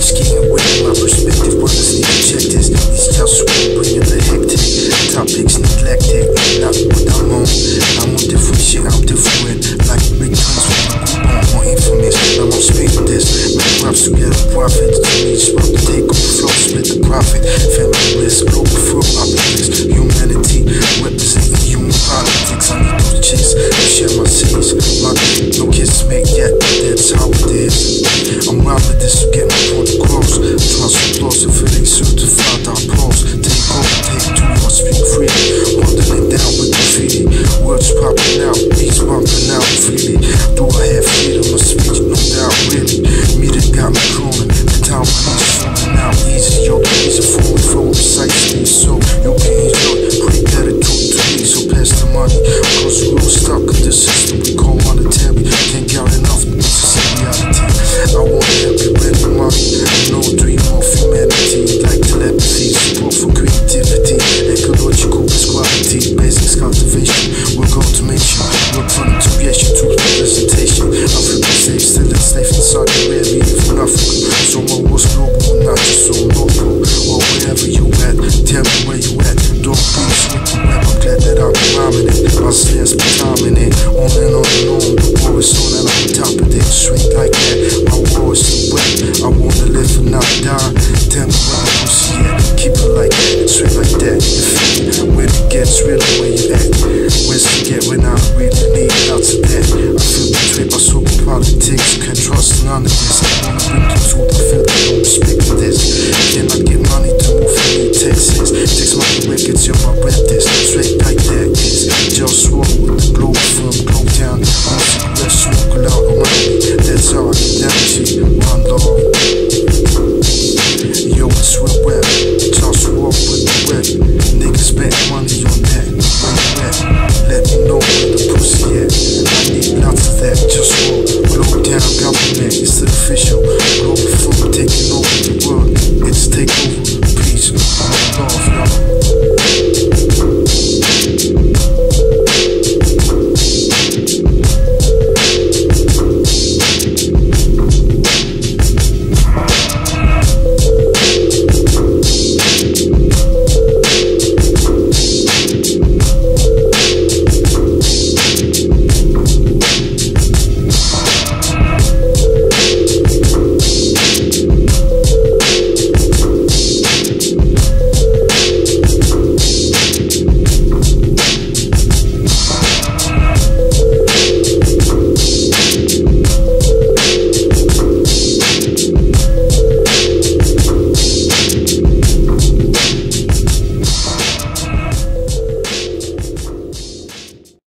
just getting With My perspective on this need to check this. These child sweat bringing the hectic. Topics neglected. Not what I'm on. I'm on different shit. I'm different. Like big guns with the group. I'm more infamous. I'm on speak this. Make props to get a profit. Each rock to take off flow. Split the profit. Family risk. Global flow. I'm I'm crawling The time when I'm shooting out easy Your days are full of flow precisely So. You can enjoy Pray that talk to me So pass the money. Cause we all stuck in the system We call monetary. Can't get enough to see reality. I want happy with money. No dream of humanity. Like telepathy Support for creativity. Cause it's official.